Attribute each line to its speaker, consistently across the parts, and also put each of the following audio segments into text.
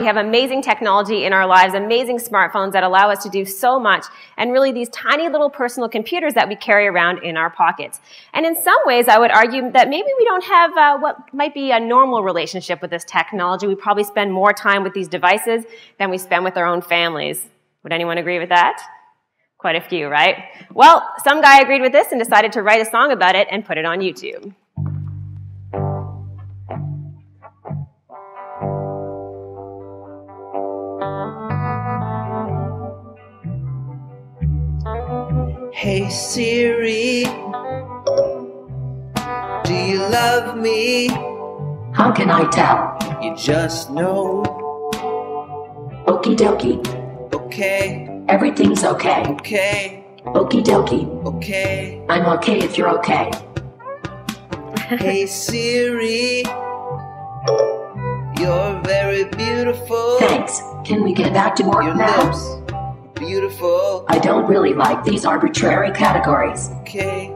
Speaker 1: We have amazing technology in our lives, amazing smartphones that allow us to do so much, and really these tiny little personal computers that we carry around in our pockets. And in some ways, I would argue that maybe we don't have uh, what might be a normal relationship with this technology. We probably spend more time with these devices than we spend with our own families. Would anyone agree with that? Quite a few, right? Well, some guy agreed with this and decided to write a song about it and put it on YouTube.
Speaker 2: Hey Siri, do you love me?
Speaker 3: How can I tell?
Speaker 2: You just know.
Speaker 3: Okie dokie.
Speaker 2: Okay,
Speaker 3: Everything's okay.
Speaker 2: okay,
Speaker 3: Okie dokie.
Speaker 2: okay.
Speaker 3: I'm okay if you're okay.
Speaker 2: Hey Siri, you're very beautiful.
Speaker 3: Thanks. Can we get back to work
Speaker 2: Your
Speaker 3: now?
Speaker 2: lips, beautiful.
Speaker 3: I don't really like these arbitrary categories.
Speaker 2: Okay,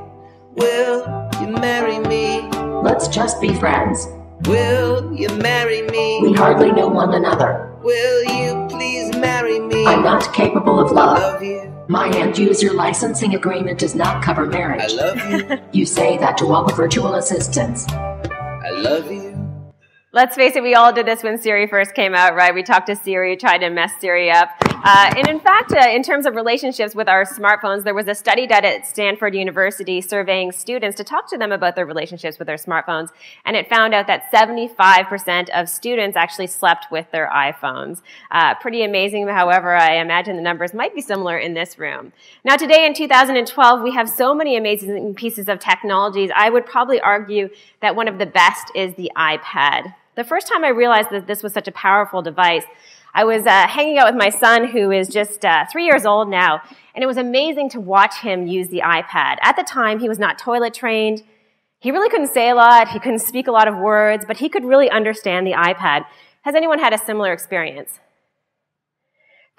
Speaker 2: will you marry me?
Speaker 3: Let's just be friends.
Speaker 2: Will you marry me?
Speaker 3: We hardly know one another.
Speaker 2: Will you please marry me?
Speaker 3: I'm not capable of
Speaker 2: I
Speaker 3: love.
Speaker 2: love you.
Speaker 3: My end user licensing agreement does not cover
Speaker 2: I
Speaker 3: marriage.
Speaker 2: love you.
Speaker 3: You say that to all the virtual assistants.
Speaker 2: I love you.
Speaker 1: Let's face it, we all did this when Siri first came out, right? We talked to Siri, tried to mess Siri up. Uh, and in fact, uh, in terms of relationships with our smartphones, there was a study done at Stanford University surveying students to talk to them about their relationships with their smartphones. And it found out that 75% of students actually slept with their iPhones. Uh, pretty amazing, however, I imagine the numbers might be similar in this room. Now, today in 2012, we have so many amazing pieces of technologies. I would probably argue that one of the best is the iPad. The first time I realized that this was such a powerful device, I was uh, hanging out with my son, who is just uh, three years old now, and it was amazing to watch him use the iPad. At the time, he was not toilet trained. He really couldn't say a lot. He couldn't speak a lot of words, but he could really understand the iPad. Has anyone had a similar experience?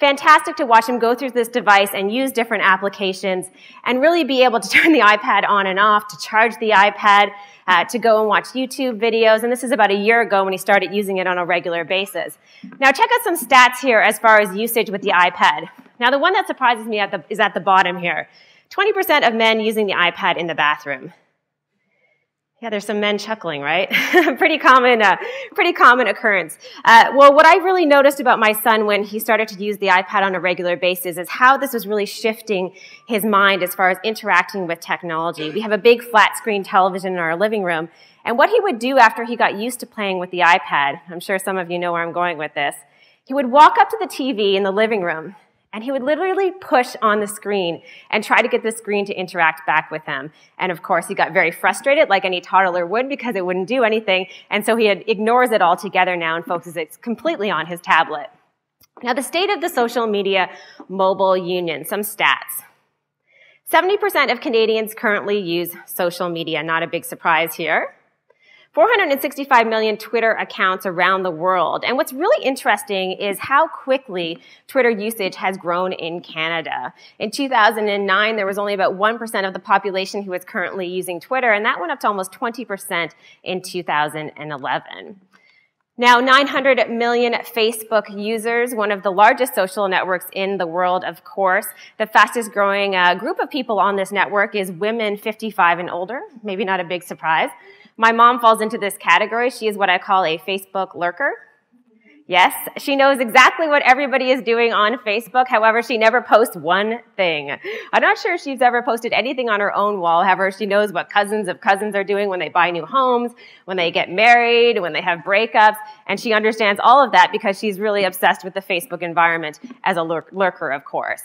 Speaker 1: Fantastic to watch him go through this device and use different applications and really be able to turn the iPad on and off, to charge the iPad, uh, to go and watch YouTube videos. And this is about a year ago when he started using it on a regular basis. Now, check out some stats here as far as usage with the iPad. Now, the one that surprises me at the, is at the bottom here 20% of men using the iPad in the bathroom. Yeah, there's some men chuckling, right? pretty common, uh, pretty common occurrence. Uh, well, what I really noticed about my son when he started to use the iPad on a regular basis is how this was really shifting his mind as far as interacting with technology. We have a big flat screen television in our living room, and what he would do after he got used to playing with the iPad, I'm sure some of you know where I'm going with this, he would walk up to the TV in the living room and he would literally push on the screen and try to get the screen to interact back with him. And of course, he got very frustrated, like any toddler would, because it wouldn't do anything. And so he ignores it altogether now and focuses it completely on his tablet. Now, the state of the social media mobile union, some stats. 70% of Canadians currently use social media. Not a big surprise here. 465 million Twitter accounts around the world. And what's really interesting is how quickly Twitter usage has grown in Canada. In 2009, there was only about 1% of the population who was currently using Twitter, and that went up to almost 20% in 2011. Now, 900 million Facebook users, one of the largest social networks in the world, of course. The fastest growing uh, group of people on this network is women 55 and older. Maybe not a big surprise. My mom falls into this category. She is what I call a Facebook lurker. Yes, she knows exactly what everybody is doing on Facebook. However, she never posts one thing. I'm not sure she's ever posted anything on her own wall. However, she knows what cousins of cousins are doing when they buy new homes, when they get married, when they have breakups, and she understands all of that because she's really obsessed with the Facebook environment as a lurker, of course.